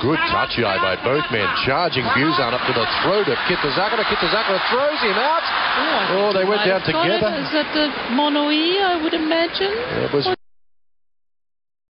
Good tachiai by both men. Charging Buyuzan up to the throat of Kitazakura. Kitazakura throws him out. Oh, oh they went down together. Is that the mono-ii, I would imagine? It was